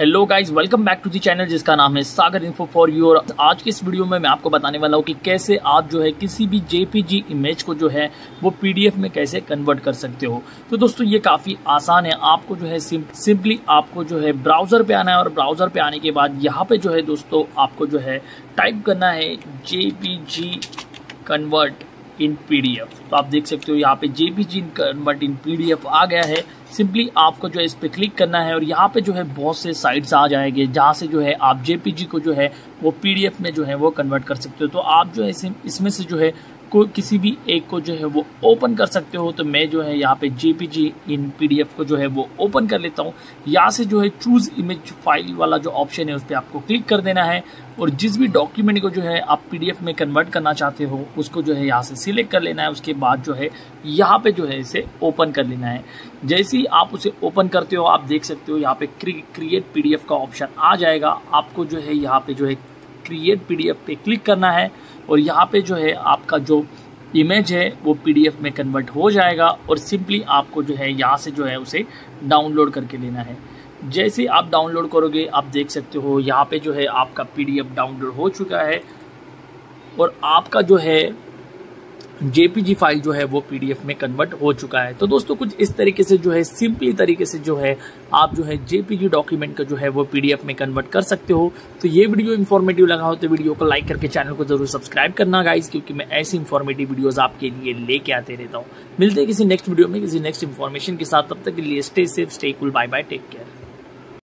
Hello guys welcome back to the channel जिसका नाम है सागर इन्फो फॉर यू और आज की इस वीडियो में मैं आपको बताने वाला हूँ कि कैसे आप जो है किसी भी जेपीजी इमेज को जो है वो पीडीएफ में कैसे कन्वर्ट कर सकते हो। तो दोस्तों, ये काफ़ी आसान है। आपको जो है सिंपली आपको जो है ब्राउज़र पे आना है और ब्राउज़र पे आने के बाद यहाँ पे जो है दोस्तों आपको जो है टाइप करना है जेपीजी कन्वर्ट इन पीडीएफ तो आप देख सकते हो यहाँ पे जेपीजी कन्वर्ट इन पीडीएफ आ गया है। सिंपली आपको जो है इस पर क्लिक करना है और यहाँ पे जो है बहुत से साइट्स आ जाएँगे जहाँ से जो है आप जेपीजी को जो है वो पीडीएफ में जो है वो कन्वर्ट कर सकते हो। तो आप जो है इसमें से जो है को किसी भी एक को जो है वो ओपन कर सकते हो तो मैं जो है यहाँ पे जेपीजी इन पीडीएफ को जो है वो ओपन कर लेता हूँ यहाँ से जो है चूज़ इमेज फ़ाइल वाला जो ऑप्शन है उस पर आपको क्लिक कर देना है और जिस भी डॉक्यूमेंट को जो है आप पीडीएफ में कन्वर्ट करना चाहते हो उसको जो है यहाँ से सिलेक्ट कर लेना है उसके बाद जो है यहाँ पे जो है इसे ओपन कर लेना है जैसे ही आप उसे ओपन करते हो आप देख सकते हो यहाँ पे क्रिएट पीडीएफ का ऑप्शन आ जाएगा आपको जो है यहाँ पे जो है क्रिएट पीडीएफ पे क्लिक करना है और यहाँ पे जो है आपका जो इमेज है, वो पीडीएफ में कन्वर्ट हो जाएगा और सिंपली आपको जो है यहाँ से जो है उसे डाउनलोड करके लेना है। जैसे आप डाउनलोड करोगे, आप देख सकते हो यहाँ पे जो है आपका पीडीएफ डाउनलोड हो चुका है और आपका जो है जेपीजी फ़ाइल जो है वो पीडीएफ में कन्वर्ट हो चुका है। तो दोस्तों, कुछ इस तरीके से जो है, सिंपली तरीके से जो है, आप जो है जेपीजी डॉक्यूमेंट का जो है वो पीडीएफ में कन्वर्ट कर सकते हो। तो ये वीडियो इन्फॉर्मेटिव लगा हो तो वीडियो को लाइक करके चैनल को ज़रूर सब्सक्राइब करना गाइज़ क्योंकि मैं ऐसी इन्फॉर्मेटिव वीडियोज़ आपके लिए लेके आते रहता हूँ। मिलते किसी नेक्स्ट वीडियो में, किसी नेक्स्ट इन्फॉर्मेशन के साथ। तब तक के लिए stay safe stay cool bye bye take care